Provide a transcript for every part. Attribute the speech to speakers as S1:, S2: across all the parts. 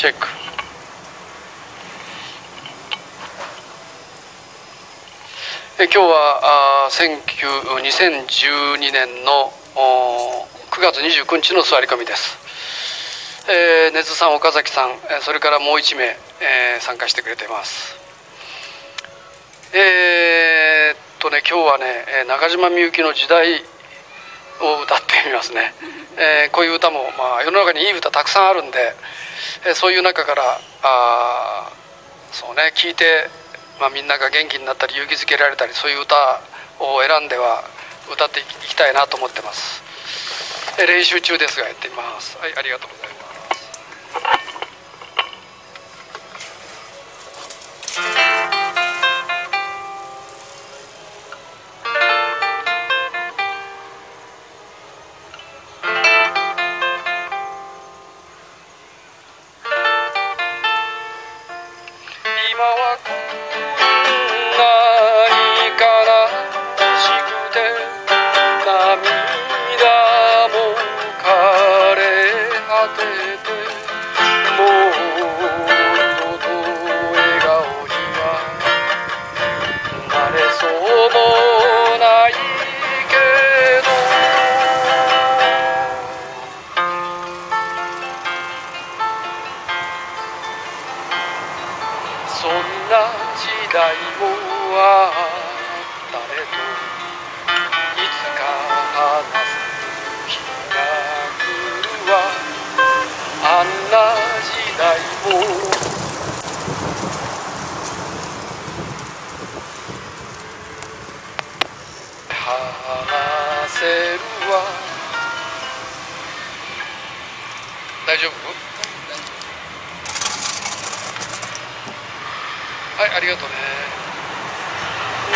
S1: チェック。え今日はあ2012年の9月29日の座り込みです、えー、根津さん岡崎さんそれからもう1名、えー、参加してくれています。えー、っとね今日はね中島みゆきの時代を歌ってみますね、えー、こういう歌も、まあ、世の中にいい歌たくさんあるんで、えー、そういう中からあそうね聞いてまあ、みんなが元気になったり勇気づけられたりそういう歌を選んでは歌っていきたいなと思ってます。練習中ですがやってみます。はいありがとうございます。ててもう二度と笑顔にはなれそうもないけど。そんな時代もあったれと。話せるわ。大丈夫？はいありがとうね。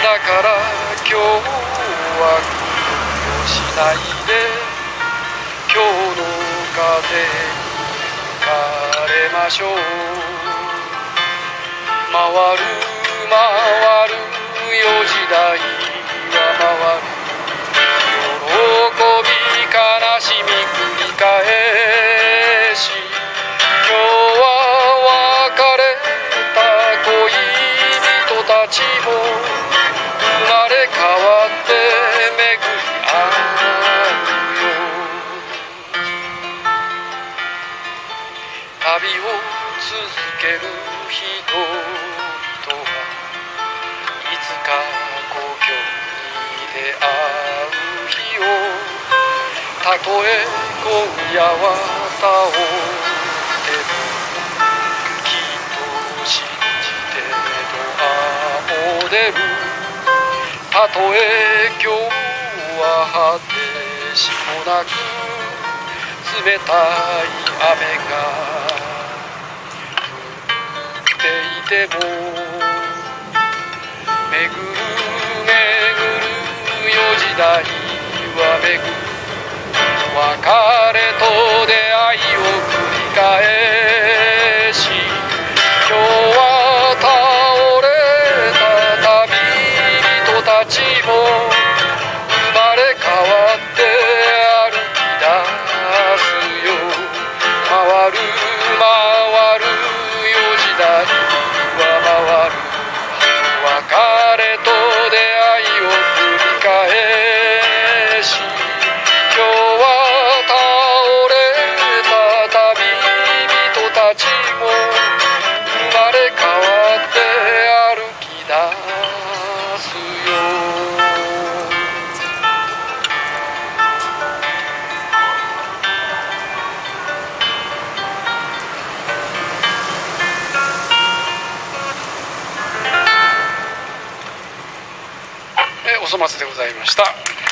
S1: だから今日は苦しないで。今日の風に吹かれましょう。回る回るよ時代は。回る喜び悲しみ繰り返し今日は別れた恋人たちも生まれ変わって巡り合うよ。旅を続ける。たとえ今夜はをきっと信じてドアを出る。たとえ今日は果てしもなく冷たい雨が降っていても巡る巡る四時代は巡る。別れと出会いを繰り返し今日は倒れた旅人たちも粗末でございました。